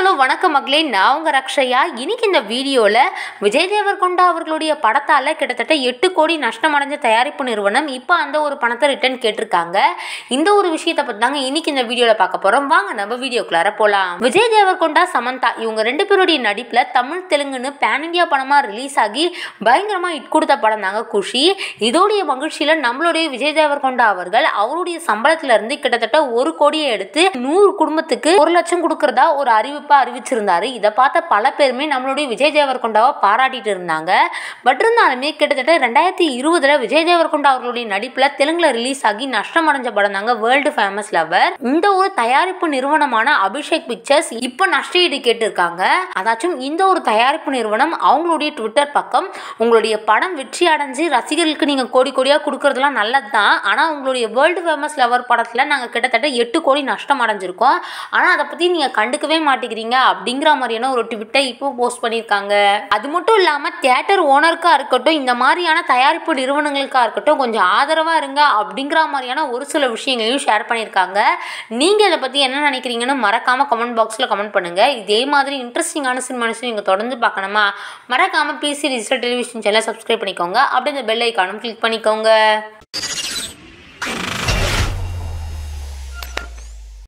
Hello வணக்கம் மக்களே நான் உங்கள் ரக்ஷயா? இன்னைக்கு இந்த வீடியோவில் விஜய் தேவர்கொண்டா அவர்களுடைய படத்தால் கிட்டத்தட்ட எட்டு கோடி நஷ்டம் அடைஞ்ச தயாரிப்பு நிறுவனம் இப்போ அந்த ஒரு பணத்தை ரிட்டர்ன் கேட்டிருக்காங்க. இந்த ஒரு விஷயத்தை பற்றி தாங்க இன்னைக்கு இந்த வீடியோவில் பார்க்க போகிறோம் வாங்க நம்ம வீடியோக்குள்ளார போகலாம் விஜய் தேவர்கொண்டா சமந்தா இவங்க ரெண்டு பேருடைய நடிப்பில் தமிழ் தெலுங்குன்னு பேன் இந்தியா படமாக ரிலீஸ் ஆகி பயங்கரமாக இட் கொடுத்த படம் தாங்க குஷி. இதோடைய மகிழ்ச்சியில் நம்மளுடைய விஜய் தேவர்கொண்டா அவர்கள் அவருடைய சம்பளத்திலிருந்து கிட்டத்தட்ட ஒரு கோடியை எடுத்து நூறு குடும்பத்துக்கு ஒரு லட்சம் கொடுக்குறதா ஒரு அறிவிப்பு அறிவிச்சிருந்தாரு. இதை பார்த்த பல பேருமே நம்மளுடைய விஜய் தேவர்கொண்டாவை பாராட்டிட்டு இருந்தாங்க. பட் இருந்தாலுமே கிட்டத்தட்ட ரெண்டாயிரத்தி இருபதுல விஜய் தேவர்கொண்டா அவர்களுடைய நடிப்பில் தெலுங்குல ரிலீஸ் ஆகி நஷ்டம் அடைஞ்ச படம் தாங்க வேர்ல்டு ஃபேமஸ் லவர் இந்த ஒரு தயாரிப்பு நிறுவனமான அபிஷேக் பிக்சர்ஸ் இப்போ நஷ்டஈடு கேட்டிருக்காங்க. அதாச்சும் இந்த ஒரு தயாரிப்பு நிறுவனம் அவங்களுடைய ட்விட்டர் பக்கம் உங்களுடைய படம் வெற்றி அடைஞ்சு ரசிகர்களுக்கு நீங்கள் கோடி கோடியாக கொடுக்கறதுலாம் நல்லது தான் ஆனால் உங்களுடைய வேர்ல்டு ஃபேமஸ் லவர் படத்தில் நாங்கள் கிட்டத்தட்ட எட்டு கோடி நஷ்டம் அடைஞ்சிருக்கோம். ஆனால் அதை பற்றி நீங்கள் கண்டுக்கவே மாட்டேங்கிறீங்க. அப்படிங்கிற மாதிரியான ஒரு ட்விட்டை இப்போ போஸ்ட் பண்ணியிருக்காங்க. அது மட்டும் இல்லாமல் தியேட்டர் ஓனருக்காக இருக்கட்டும் இந்த மாதிரியான தயாரிப்பு நிறுவனங்களுக்காக இருக்கட்டும் கொஞ்சம் ஆதரவாக இருங்க அப்படிங்கிற மாதிரியான ஒரு சில விஷயங்களையும் ஷேர் பண்ணியிருக்காங்க. நீங்கள் இதை பற்றி என்ன நினைக்கிறீங்கன்னு மறக்காமல் கமெண்ட் பாக்ஸில் கமெண்ட் பண்ணுங்கள் இதே மாதிரி இன்ட்ரெஸ்டிங்கான சினிமா நீங்கள் தொடர்ந்து பார்க்கணுமா மறக்காமல் பிசி டிஜிட்டல் டெலிவிஷன் சேனலை சப்ஸ்கிரைப் பண்ணிக்கோங்க. அப்படியே இந்த பெல் ஐக்கானும் கிளிக் பண்ணிக்கோங்க.